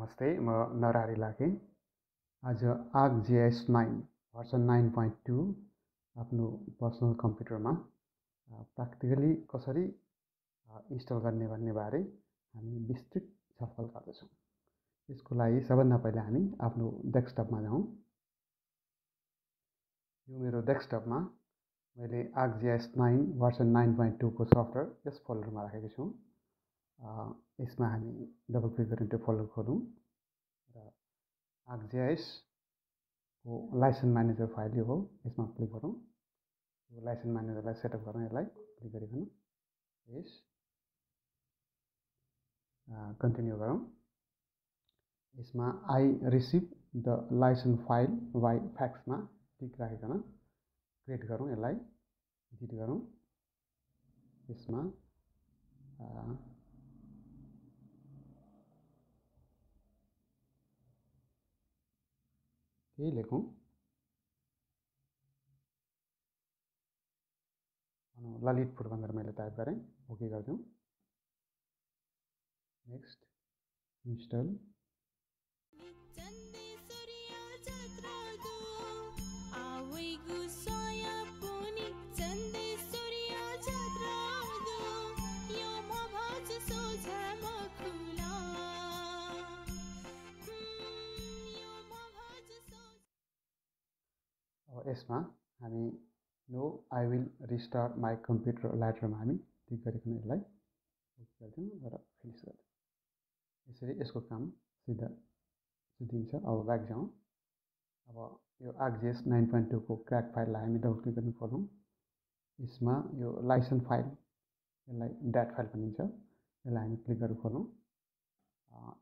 नमस्ते म नरहरि लाखे आज Arc GIS nine version nine point two आफ्नो पर्सनल कम्प्युटरमा प्र्याक्टिकली कसरी इन्स्टल गर्ने भन्ने बारे हामी विस्तृत छलफल गर्दछौँ। यसको लागि सबभन्दा पहिला हामी आफ्नो डेस्कटपमा जाउँ। यो मेरो डेस्कटपमा मैले ArcGIS nine version nine point टूको software यस फोल्डरमा राखेको छु। यसमा हामी डबल क्लिक गरेर त्यो फोल्डर खोलौँ। आर्कजिआइएसको लाइसेन्स म्यानेजर फाइल यो हो यसमा क्लिक गरौँ। यो लाइसेन्स म्यानेजरलाई सेटअप गरौँ यसलाई क्लिक गरिकन यस कन्टिन्यू गरौँ। यसमा I receive the license file by फ्याक्समा टिक राखिकन क्रिएट गरौँ यसलाई एडिट गरौँ। यसमा यही लेखौँ। ललितपुर भनेर मैले टाइप गरेँ ओके गरिदिउँ नेक्स्ट इन्स्टल यसमा हामी no I will restart my computer लाइटरमा हामी क्लिक गरिकन यसलाई गरिदिउँ र फिनिस गरिदिउँ। यसरी यसको काम सिधा सिद्धिन्छ अब ब्याक जाउँ। अब यो आगजिएस नाइन पोइन्ट टूको क्र्याक फाइललाई हामी डबल क्लिक गर्न खोलौँ। यसमा यो लाइसेन्स फाइल यसलाई ड्याट फाइल भनिन्छ। यसलाई हामी क्लिक गरेर खोलौँ।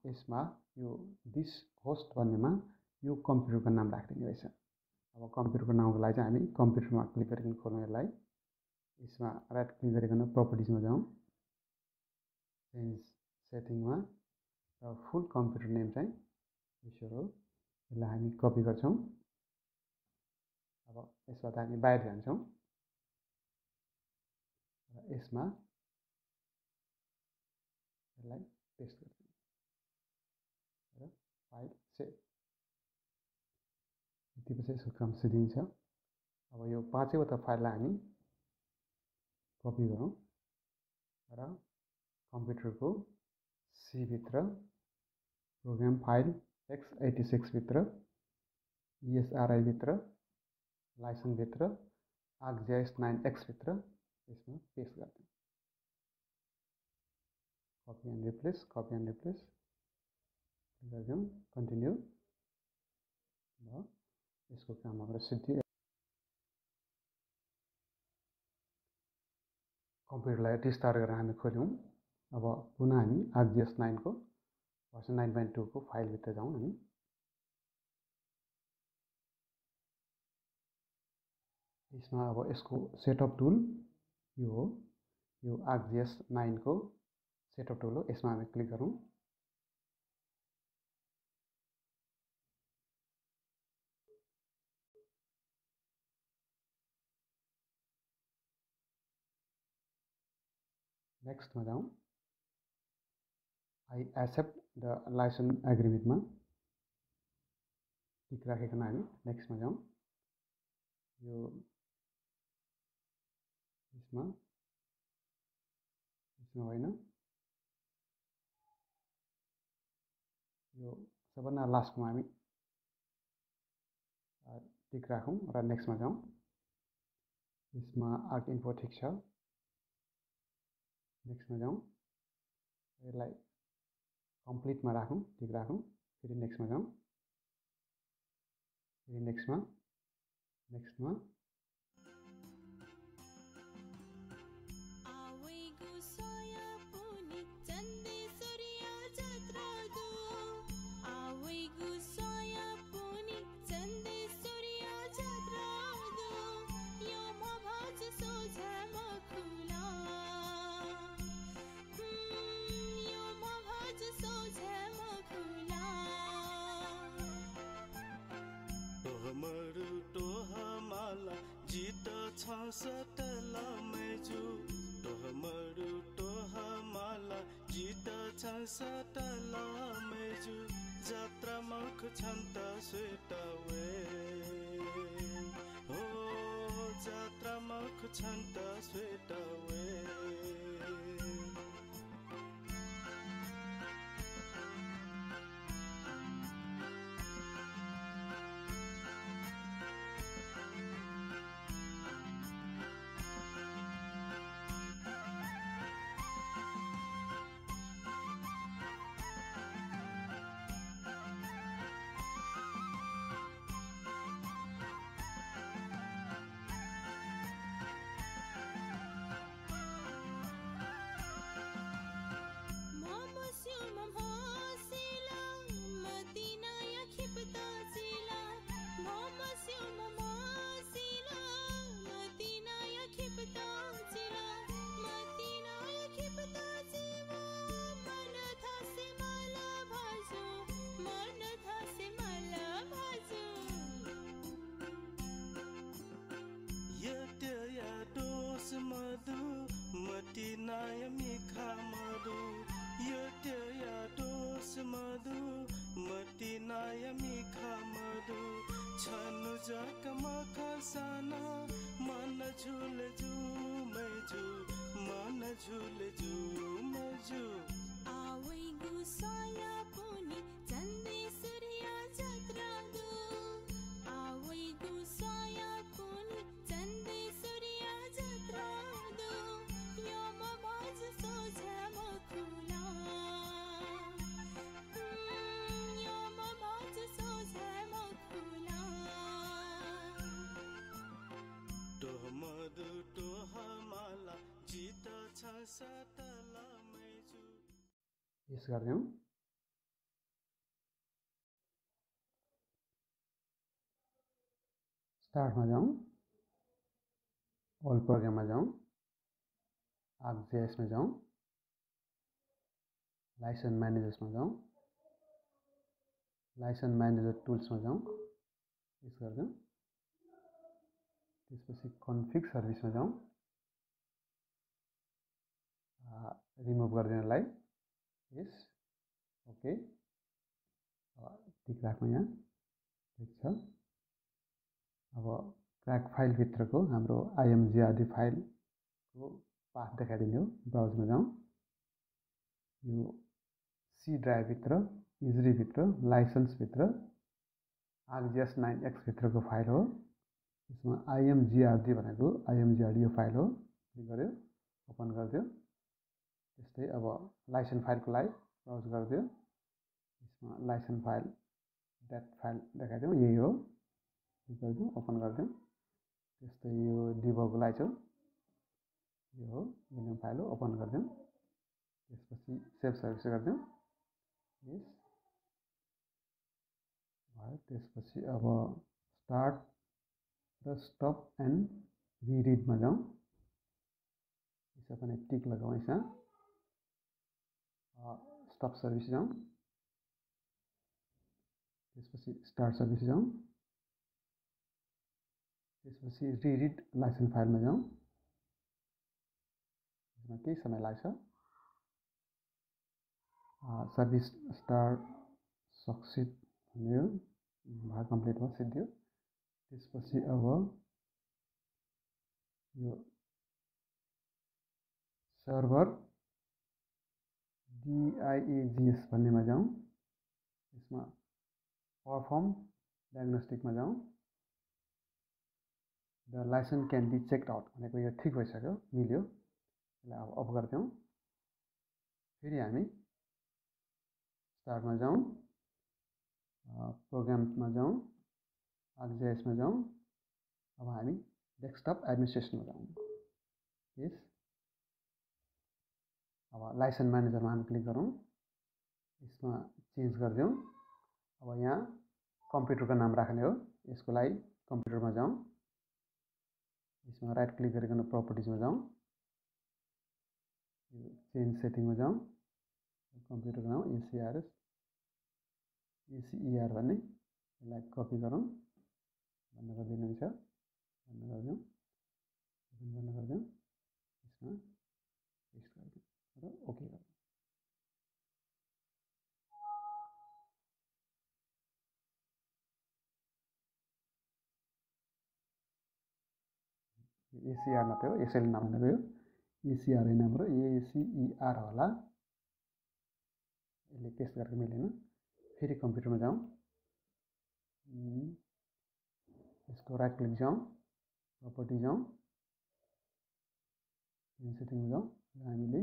यसमा यो दिस होस्ट भन्नेमा यो कम्प्युटरको नाम राखिदिने रहेछ। अब कम्प्युटरको नाउँको लागि चाहिँ हामी कम्प्युटरमा क्लिक गरिकन खोलौँ यसलाई। यसमा राइट क्लिक गरिकन प्रपर्टिजमा जाउँ। चेन्ज सेटिङमा र फुल कम्प्युटर नेम चाहिँ यसो हो। यसलाई हामी कपी गर्छौँ। अब यसबाट हामी बाहिर जान्छौँ। र यसमा यसलाई पेस्ट यति यसको काम सिद्धिन्छ अब यो पाँचैवटा फाइललाई हामी कपी गरौँ र कम्प्युटरको सीभित्र प्रोग्राम फ़ाइल एक्स एट्टी सिक्सभित्र इएसआरआईभित्र लाइसेन्सभित्र आर्कजिएस नाइन एक्सभित्र यसमा पेस्ट गरिदिउँ। Copy and replace, copy and replace गरिदिउँ, कन्टिन्यू। ल यसको काम हाम्रो सिद्धि कम्प्युटरलाई रिस्टार्ट गरेर हामी खोल्यौँ अब पुनः हामी आरजिएस नाइनको भर्सन नाइन पोइन्ट टूको फाइलभित्र जाउँ हामी यसमा अब यसको सेटअप टुल यो हो यो आरजिएस नाइनको सेटअप टुल हो यसमा हामी क्लिक गरौँ नेक्स्टमा जाउँ आई एक्सेप्ट द लाइसेन्स एग्रिमेन्टमा टिक राखिकन हामी नेक्स्टमा जाउँ यो यसमा यसमा होइन यो सबभन्दा लास्टमा हामी टिक राखौँ र नेक्स्टमा जाउँ यसमा आर्क इन्फो ठिक छ नेक्स्टमा जाउँ यसलाई कम्प्लिटमा राखौँ ठिक राखौँ। फेरि नेक्स्टमा जाउँ फेरि नेक्स्टमा नेक्स्टमा सटल मैजु टोहमरु टोहमाला जित छ सटल मैजु जात्रामुख छन्त स्वेटवे हो जात्रामुख छन्त स्वेटवे यस गरिदिउँ स्टार्टमा जाउँ ओल्ड प्रोग्राममा जाउँ आर्कजिएसमा जाउँ लाइसेन्स म्यानेजर्समा जाउँ लाइसेन्स म्यानेजर टुल्समा जाउँ यस गरिदिउँ त्यसपछि कन्फिग सर्भिसमा जाउँ रिमुभ गरिदिनलाई यस। ओके। टिक राख्नु यहाँ। ठिक छ। अब क्र्याक फाइलभित्रको हाम्रो आइएमजिआरडी फाइलको पाथ देखाइदिने हो। ब्राउजमा जाउँ। यो सी ड्राइभभित्र इजरीभित्र लाइसेन्सभित्र आरजिएस नाइन एक्सभित्रको फाइल हो। यसमा आइएमजिआरडी भनेको आइएमजिआरडी यो फाइल हो। गऱ्यो ओपन गरिदियो। त्यस्तै अब लाइसेन्स फाइलको लागि ब्राउज गरिदियो। यसमा लाइसेन्स फाइल द्याट फाइल देखाइदिउँ यही हो। गरिदिउँ ओपन गरिदिउँ त्यस्तै यो डिबगको लागि चाहिँ यो हो फाइल हो ओपन गरिदिउँ त्यसपछि सेभ सर्भिस गरिदिउँ यस। भयो। त्यसपछि अब स्टार्ट र स्टप एन्ड रिडिडमा जाउँ। यसो पनि टिक लगाउँ यसमा स्टप सर्भिस जाउँ त्यसपछि स्टार्ट सर्भिस जाउँ त्यसपछि रिडिड लाइसेन्स फाइलमा जाउँ यसमा केही समय लाग्छ सर्भिस स्टार सक्सिड भन्यो भाग कम्प्लिट भयो सिद्धियो त्यसपछि अब यो सर्भर डिआइएजिएस भन्नेमा जाउँ। यसमा पर्फर्म डायग्नोस्टिकमा जाउँ। The license can be check out भनेको यो ठिक भइसक्यो मिल्यो। यसलाई अब अफ गरिदिउँ। फेरि हामी स्टार्टमा जाउँ। प्रोग्राममा जाउँ। आरजिएसमा जाउँ। अब हामी डेस्कटप एडमिनिस्ट्रेसनमा जाउँ। यस अब लाइसेन्स म्यानेजरमा हामी क्लिक गरौँ, यसमा चेन्ज गरिदिउँ। अब यहाँ कम्प्युटरको नाम राख्ने हो, यसको लागि कम्प्युटरमा जाउँ। यसमा राइट क्लिक गरिकन प्रपर्टिजमा जाउँ। यो चेन्ज सेटिङमा जाउँ। कम्प्युटरको नाम एसिआरएस एसिइआर भन्ने, यसलाई कपी गरौँ। बंद गरिदिनुहुन्छ बंद गरिदिउँ। बंद गरिदिउँ। यसमा एसिआर मात्रै हो यसैले नाम गयो। एसिआर होइन हाम्रो एसिइआर होला। यसले टेस्ट गरेर मिलेन। फेरि कम्प्युटरमा जाउँ। यसको राइट क्लिक जाउँ। प्रपर्टी जाउँ। सेटिङमा जाउँ। हामीले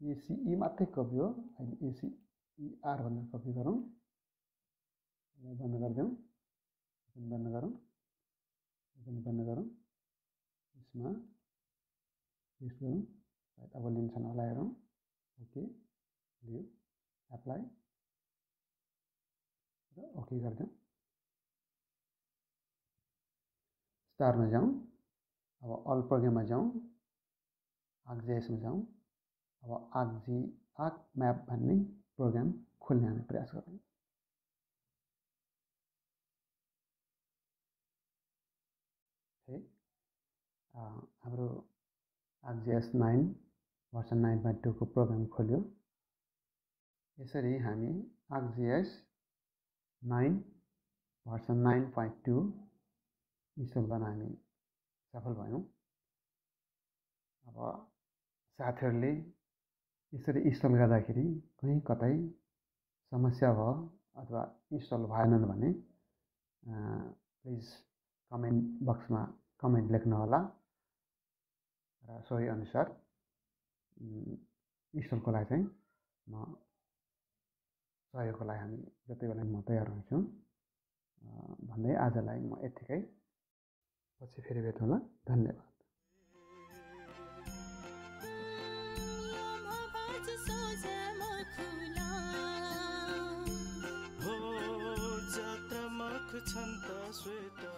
एसिई मात्रै कपी हो। अहिले एसिइआर भनेर कपी गरौँ। बन्द गरिदिउँ। बन्द गरौँ। बन्द गरौँ। गरौँ सायद अब हेरौँ। ओके लियो एप्लाई ओके गरिदिउँ। स्टारमा जाउँ। अब अल प्रोग्राममा जाउँ। आर्कजिएसमा जाउँ। अब आर्कजी आर्क म्याप भन्ने प्रोग्राम खोल्ने हामी प्रयास गरौँ है हाम्रो ArcGIS nine version nine point टूको program खोल्यो। यसरी हामी ArcGIS nine version nine point two install गर्न हामी सफल भयौँ। अब साथीहरूले यसरी इन्स्टल गर्दाखेरि कहीँ कतै समस्या भयो अथवा इन्स्टल भएनन् भने प्लिज कमेन्ट बक्समा कमेन्ट लेख्नुहोला। र सोही अनुसार इन्स्टलको लागि चाहिँ म सहयोगको लागि हामी जति बेला म तयार हुन्छु भन्दै आजलाई म यत्तिकै पछि फेरि भेटौँला। धन्यवाद। छन् त श्वेत